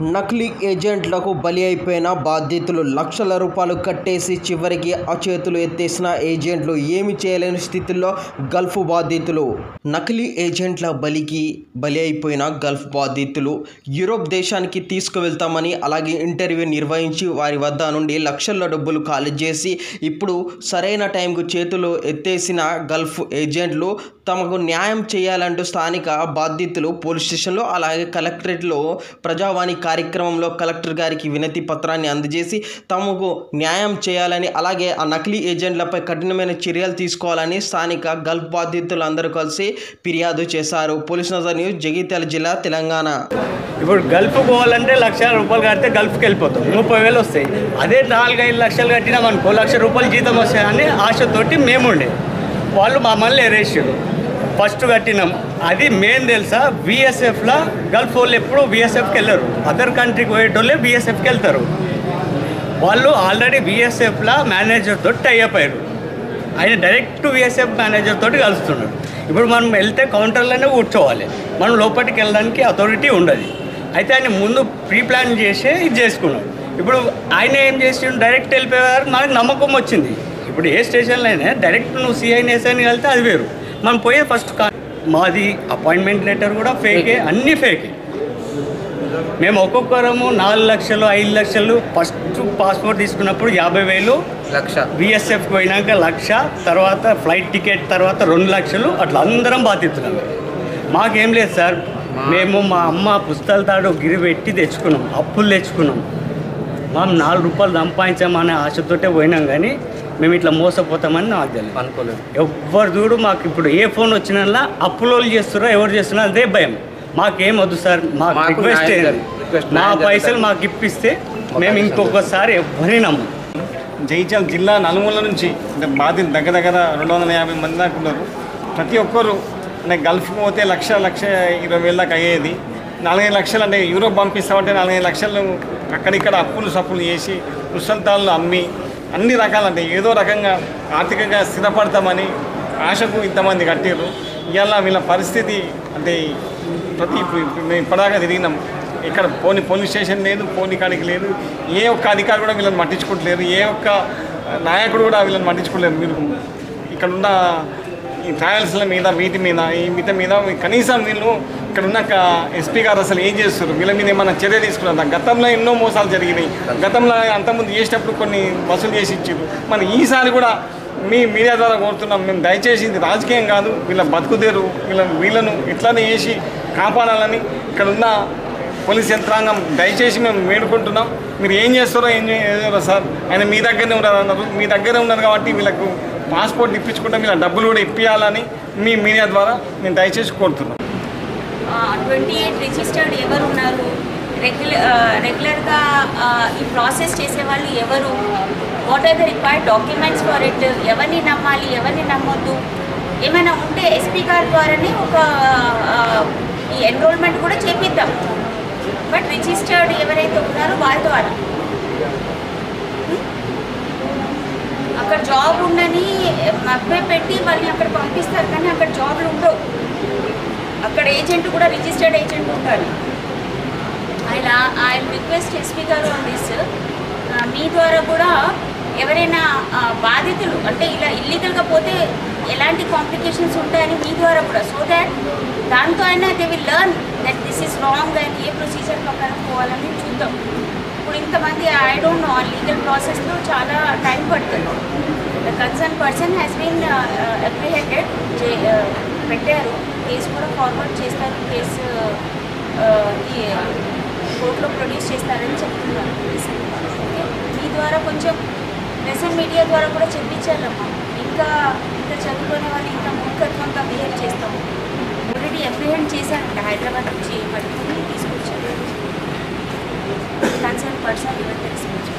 నకిలీ ఏజెంట్లకు బలి అయిపోయిన బాధితులు లక్షల రూపాయలు కట్టేసి చివరికి అచేతులు ఎత్తేసిన ఏజెంట్లు ఏమి చేయలేని స్థితిలో గల్ఫ్ బాధితులు. నకిలీ ఏజెంట్ల బలికి బలి అయిపోయిన గల్ఫ్ బాధితులు యూరోప్ దేశానికి తీసుకువెళ్తామని అలాగే ఇంటర్వ్యూ నిర్వహించి వారి వద్ద నుండి లక్షల డబ్బులు ఖాళీ చేసి ఇప్పుడు సరైన టైంకు చేతులు ఎత్తేసిన గల్ఫ్ ఏజెంట్లు తమకు న్యాయం చేయాలంటూ స్థానిక బాధితులు పోలీస్ స్టేషన్లో అలాగే కలెక్టరేట్లో ప్రజావాణి కార్యక్రమంలో కలెక్టర్ గారికి వినతి పత్రాన్ని అందజేసి తమకు న్యాయం చేయాలని అలాగే ఆ నకిలీ ఏజెంట్లపై కఠినమైన చర్యలు తీసుకోవాలని స్థానిక గల్ఫ్ బాధితులు అందరూ కలిసి ఫిర్యాదు చేశారు. పోలీస్ నజర్ న్యూస్ జగిత్యాల జిల్లా తెలంగాణ. ఇప్పుడు గల్ఫ్ పోవాలంటే లక్ష రూపాయలు కడితే గల్ఫ్కి వెళ్ళిపోతాం. ముప్పై వేలు వస్తాయి. అదే నాలుగైదు లక్షలు కట్టినామనుకో లక్ష రూపాయలు జీతం వస్తాయని ఆశతోటి మేముండే. వాళ్ళు మమ్మల్ని ఎరేసారు ఫస్ట్ కట్టినాం. అది మెయిన్ తెలుసా? బీఎస్ఎఫ్లో గల్ఫ్ వాళ్ళు ఎప్పుడు బీఎస్ఎఫ్కి వెళ్ళరు. అదర్ కంట్రీకి పోయేటోళ్ళే బీఎస్ఎఫ్కి వెళ్తారు. వాళ్ళు ఆల్రెడీ బీఎస్ఎఫ్లో మేనేజర్ తోటి టై ఆయన డైరెక్ట్ బీఎస్ఎఫ్ మేనేజర్ తోటి కలుస్తున్నాడు ఇప్పుడు మనం వెళ్తే కౌంటర్లోనే కూర్చోవాలి. మనం లోపలికి వెళ్ళడానికి అథారిటీ ఉండదు. అయితే ఆయన ముందు ప్రీ ప్లాన్ చేసి ఇది చేసుకున్నాం. ఇప్పుడు ఆయన ఏం చేసి డైరెక్ట్ వెళ్ళిపోయారు. మనకు నమ్మకం వచ్చింది. ఇప్పుడు ఏ స్టేషన్లో అయినా డైరెక్ట్ నువ్వు సిఐని ఎస్ఐని వెళ్తే అది వేరు. మనం పోయే ఫస్ట్ కా మాది అపాయింట్మెంట్ లెటర్ కూడా ఫేకే అన్నీ ఫేకే మేము ఒక్కొక్కరము నాలుగు లక్షలు ఐదు లక్షలు ఫస్ట్ పాస్పోర్ట్ తీసుకున్నప్పుడు యాభై వేలు లక్ష. బిఎస్ఎఫ్ పోయినాక లక్ష తర్వాత ఫ్లైట్ టికెట్ తర్వాత రెండు లక్షలు అట్లా అందరం బాధితున్నాం మాకేం లేదు సార్. మేము మా అమ్మ పుస్తకాల తాడు గిరి పెట్టి తెచ్చుకున్నాం అప్పులు తెచ్చుకున్నాం. మనం నాలుగు రూపాయలు సంపాదించామనే ఆశతోటే పోయినాం కానీ మేము ఇట్లా మోసపోతామని నాకు తెలియదు అనుకోలేదు. ఎవ్వరు చూడు మాకు ఇప్పుడు ఏ ఫోన్ వచ్చినా అప్పులోళ్ళు చేస్తారో ఎవరు చేస్తున్నారో అదే భయం. మాకేం వద్దు సార్ మాకు రిక్వెస్ట్ మా న్యాయం పైసలు. మాకు ఇప్పిస్తే మేము ఇంకొకసారి ఎవరిని నమ్మం జైత్యాల జిల్లా నలుమూల నుంచి అంటే బాధితులు దగ్గర దగ్గర రెండు వందల యాభై మంది దాకా ఉన్నారు. ప్రతి ఒక్కరు అంటే గల్ఫ్ పోతే లక్ష లక్ష ఇరవై వేల దాకా అయ్యేది. నాలుగైదు లక్షలు అంటే యూరోప్ పంపిస్తామంటే నాలుగైదు లక్షలు అక్కడిక్కడ అప్పులు సప్పులు చేసి పుస్తకాలు అమ్మి అన్ని రకాలంటే ఏదో రకంగా ఆర్థికంగా స్థిరపడతామని ఆశకు ఇంతమంది కట్టారు ఇవాళ వీళ్ళ పరిస్థితి అంటే ప్రతి మేము ఇప్పటిదాకా తిరిగినాం. ఇక్కడ పోనీ పోలీస్ స్టేషన్ లేదు పోనీ కాడికి లేదు. ఏ ఒక్క అధికారి కూడా వీళ్ళని మట్టించుకోవట్లేదు ఏ ఒక్క నాయకుడు కూడా వీళ్ళని పట్టించుకోలేరు మీరు ఇక్కడ ఉన్న ఈ ట్రయల్స్ల మీద వీటి మీద ఈ మిత మీద కనీసం వీళ్ళు ఇక్కడ ఉన్న ఎస్పీ గారు అసలు ఏం చేస్తారు వీళ్ళ మీద ఏమైనా చర్య తీసుకున్నారు? గతంలో ఎన్నో మోసాలు జరిగినాయి. గతంలో అంతకుముందు చేసేటప్పుడు కొన్ని వసూలు చేసి ఇచ్చారు. మరి ఈసారి కూడా మీ మీడియా ద్వారా కోరుతున్నాం మేము దయచేసి ఇది రాజకీయం కాదు వీళ్ళ బతుకుదేరు వీళ్ళ వీళ్ళను ఇట్లానే చేసి కాపాడాలని ఇక్కడ ఉన్న పోలీస్ యంత్రాంగం దయచేసి మేము వేడుకుంటున్నాం. మీరు ఏం చేస్తారో ఏం చేయాలో సార్ ఆయన మీ దగ్గరనే ఉన్నారు అన్నారు. మీ దగ్గరే ఉన్నారు కాబట్టి వీళ్ళకు పాస్పోర్ట్ ఇప్పించుకుంటే వీళ్ళ డబ్బులు కూడా ఇప్పించాలని మీ మీడియా ద్వారా నేను దయచేసి కోరుతున్నాం. ట్వంటీ ఎయిట్ రిజిస్టర్డ్ ఎవరు ఉన్నారు? రెగ్యులర్ రెగ్యులర్గా ఈ ప్రాసెస్ చేసే వాళ్ళు ఎవరు? What are the required documents for it ఎవరిని నమ్మాలి? ఎవరిని నమ్మొద్దు? ఏమైనా ఉంటే ఎస్పీ గారి ద్వారానే ఒక ఈ ఎన్రోల్మెంట్ కూడా చేపిద్దాం. బట్ రిజిస్టర్డ్ ఎవరైతే ఉన్నారో వాళ్ళ ద్వారా. Hmm? అక్కడ జాబ్ ఉండని మబ్బే పెట్టి వాళ్ళని అక్కడ పంపిస్తారు కానీ అక్కడ జాబ్లు ఉండవు. అక్కడ ఏజెంట్ కూడా రిజిస్టర్డ్ ఏజెంట్ ఉండాలి. ఆయన ఆయన రిక్వెస్ట్ ఎస్పీ గారు ఆన్ దిస్ మీ ద్వారా కూడా ఎవరైనా బాధితులు అంటే ఇలా ఇల్లీగల్గా పోతే ఎలాంటి కాంప్లికేషన్స్ ఉంటాయని మీ ద్వారా కూడా సో దాట్ దాంతో అయినా they will learn that this is wrong and a procedure ప్రకారం పోవాలని చూద్దాం. ఇప్పుడు ఇంతమంది ఐ డోంట్ నో లీగల్ ప్రాసెస్లో చాలా టైం పడుతుంది. The concern person has been apprehended పెట్టారు. కేసు కూడా ఫార్వర్డ్ చేస్తారు. కేసు కోర్టులో ప్రొడ్యూస్ చేస్తారని చెప్తున్నారు. ఓకే? మీ ద్వారా కొంచెం ప్రెసెంట్ మీడియా ద్వారా కూడా చెప్పించాలమ్మా ఇంకా ఇంత చదువుకునే వాళ్ళు ఇంకా మూర్ఖత్వంగా బిహేవ్ చేస్తాము. ఆల్రెడీ అప్రిహెండ్ చేశారంట హైదరాబాద్ నుంచి పడుతుంది తీసుకొచ్చారు. కన్సర్న్ పర్సన్ ఇవన్నీ తెలుసుకోవచ్చు